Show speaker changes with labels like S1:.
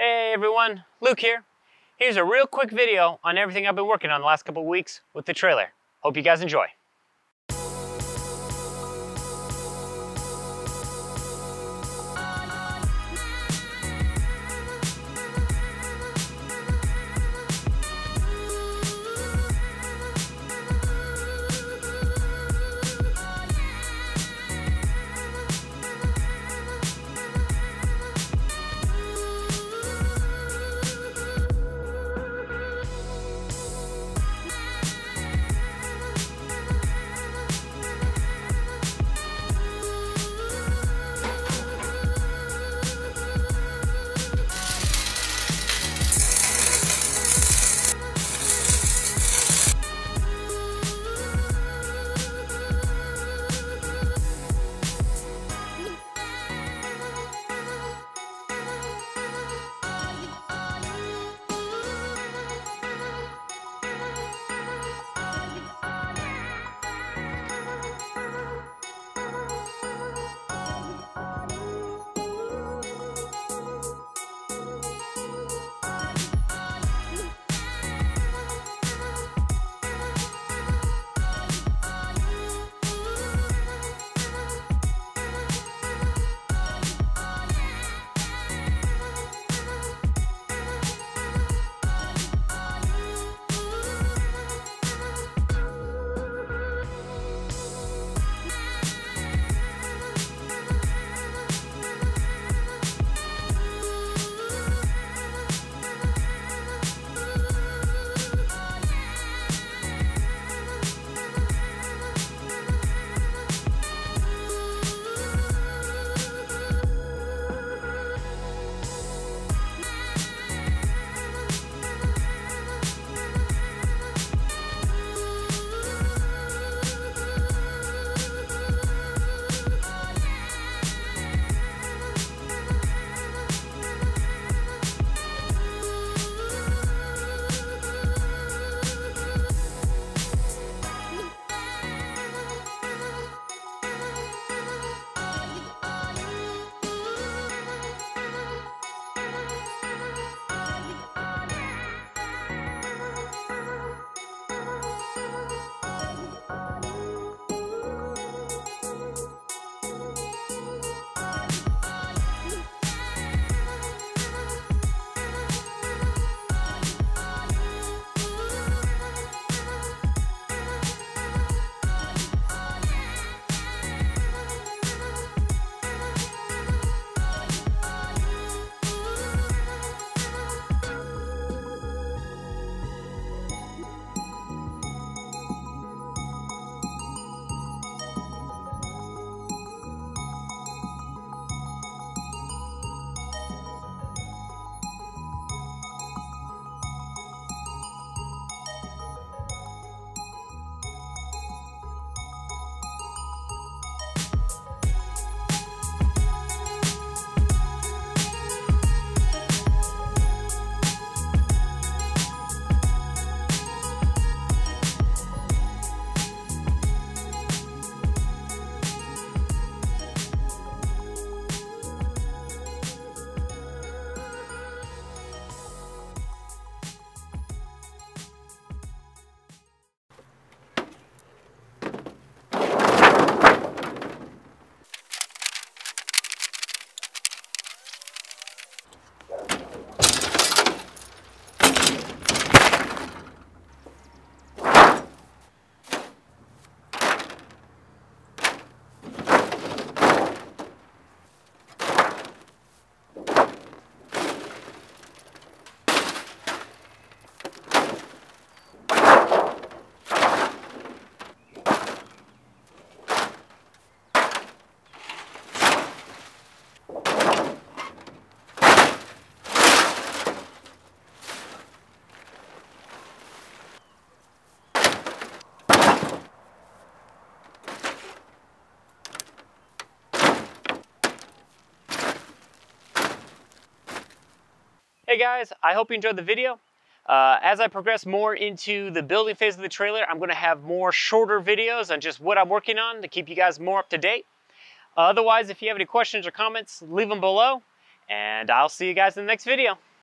S1: Hey everyone, Luke here. Here's a real quick video on everything I've been working on the last couple weeks with the trailer. Hope you guys enjoy. Guys, I hope you enjoyed the video. Uh, as I progress more into the building phase of the trailer, I'm going to have more shorter videos on just what I'm working on to keep you guys more up to date. Otherwise, if you have any questions or comments, leave them below, and I'll see you guys in the next video.